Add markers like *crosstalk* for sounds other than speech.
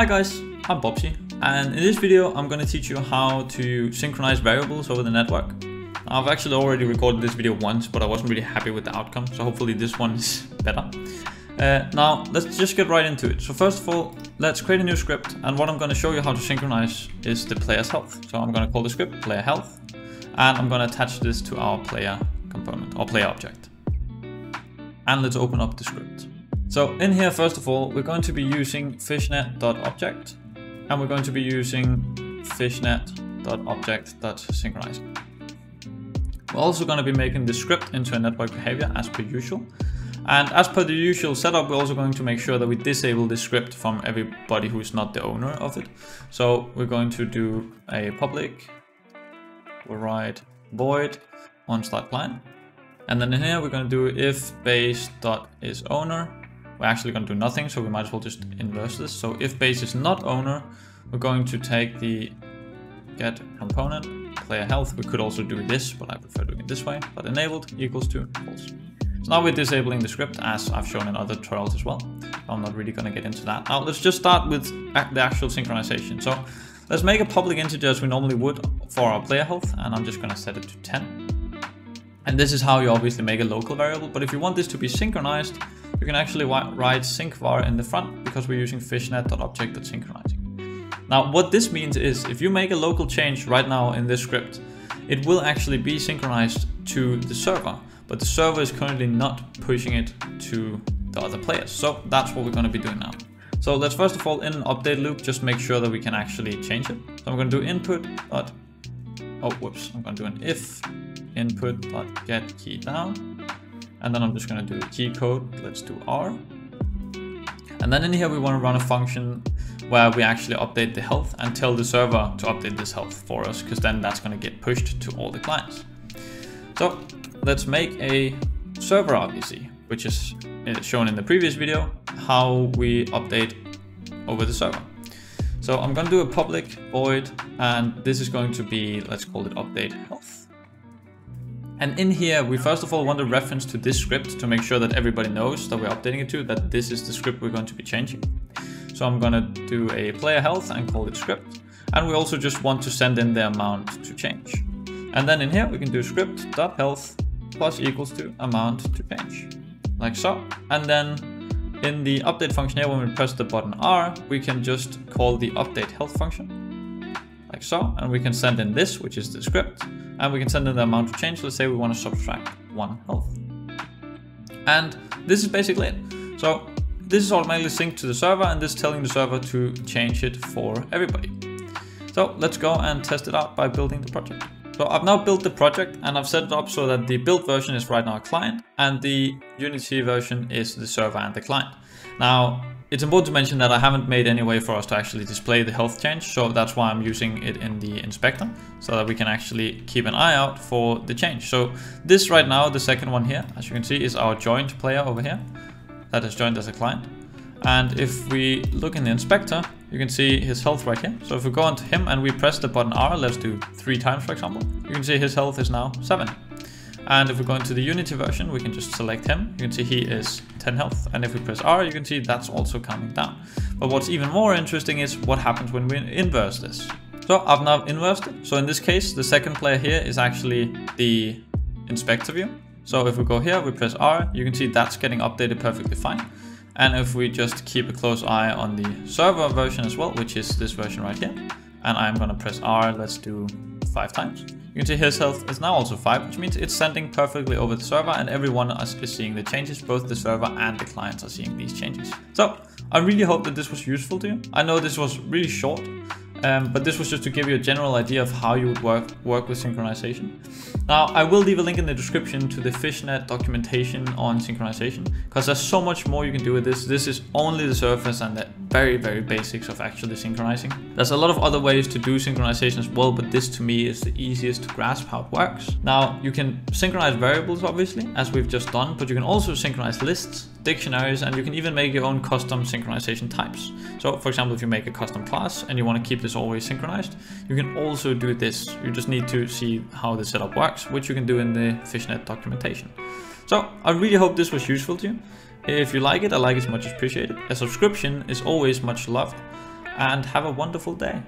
Hi guys, I'm Bobsi, and in this video I'm going to teach you how to synchronize variables over the network. I've actually already recorded this video once, but I wasn't really happy with the outcome, so hopefully this one is *laughs* better. Uh, now, let's just get right into it. So first of all, let's create a new script, and what I'm going to show you how to synchronize is the player's health. So I'm going to call the script player health, and I'm going to attach this to our player component, or player object. And let's open up the script. So in here, first of all, we're going to be using fishnet.object and we're going to be using fishnet.object.synchronizing. We're also going to be making the script into a network behavior as per usual. And as per the usual setup, we're also going to make sure that we disable the script from everybody who's not the owner of it. So we're going to do a public, we'll write void on start client. And then in here, we're going to do if base dot is owner we're actually going to do nothing, so we might as well just inverse this. So if base is not owner, we're going to take the get component, player health. We could also do this, but I prefer doing it this way, but enabled equals to false. So now we're disabling the script as I've shown in other tutorials as well. I'm not really going to get into that. Now let's just start with the actual synchronization. So let's make a public integer as we normally would for our player health, and I'm just going to set it to 10. And this is how you obviously make a local variable, but if you want this to be synchronized, you can actually write syncvar in the front because we're using fishnet.object.synchronizing. Now what this means is if you make a local change right now in this script, it will actually be synchronized to the server, but the server is currently not pushing it to the other players. So that's what we're going to be doing now. So let's first of all in an update loop just make sure that we can actually change it. So I'm going to do input dot oh whoops I'm going to do an if input dot get key down and then I'm just going to do key code. Let's do R. And then in here, we want to run a function where we actually update the health and tell the server to update this health for us, because then that's going to get pushed to all the clients. So let's make a server RPC, which is uh, shown in the previous video, how we update over the server. So I'm going to do a public void, and this is going to be, let's call it update health. And in here, we first of all want a reference to this script to make sure that everybody knows that we're updating it to, that this is the script we're going to be changing. So I'm to do a player health and call it script. And we also just want to send in the amount to change. And then in here, we can do script dot health plus equals to amount to change, like so. And then in the update function here, when we press the button R, we can just call the update health function, like so. And we can send in this, which is the script and we can send in the amount of change. Let's say we want to subtract one health. And this is basically it. So this is automatically synced to the server and this is telling the server to change it for everybody. So let's go and test it out by building the project. So I've now built the project and I've set it up so that the build version is right now a client and the Unity version is the server and the client. Now it's important to mention that I haven't made any way for us to actually display the health change, so that's why I'm using it in the inspector, so that we can actually keep an eye out for the change. So this right now, the second one here, as you can see, is our joined player over here, that has joined as a client. And if we look in the inspector, you can see his health right here. So if we go onto him and we press the button R, let's do three times for example, you can see his health is now seven. And if we go into the Unity version, we can just select him. You can see he is 10 health. And if we press R, you can see that's also coming down. But what's even more interesting is what happens when we inverse this. So I've now inversed it. So in this case, the second player here is actually the inspector view. So if we go here, we press R, you can see that's getting updated perfectly fine. And if we just keep a close eye on the server version as well, which is this version right here, and I'm gonna press R, let's do five times. You can see his health is now also 5, which means it's sending perfectly over the server and everyone is seeing the changes, both the server and the clients are seeing these changes. So I really hope that this was useful to you. I know this was really short, um, but this was just to give you a general idea of how you would work, work with synchronization. Now, I will leave a link in the description to the Fishnet documentation on synchronization, because there's so much more you can do with this. This is only the surface and the very, very basics of actually synchronizing. There's a lot of other ways to do synchronization as well, but this to me is the easiest to grasp how it works. Now, you can synchronize variables, obviously, as we've just done, but you can also synchronize lists, dictionaries, and you can even make your own custom synchronization types. So for example, if you make a custom class and you want to keep this always synchronized, you can also do this. You just need to see how the setup works, which you can do in the Fishnet documentation. So I really hope this was useful to you. If you like it, I like it much appreciated. A subscription is always much loved. and have a wonderful day.